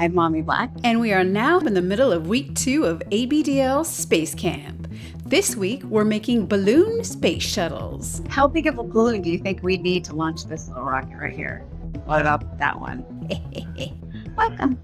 I'm Mommy Black. And we are now in the middle of week two of ABDL Space Camp. This week, we're making balloon space shuttles. How big of a balloon do you think we need to launch this little rocket right here? What up. That one. Welcome.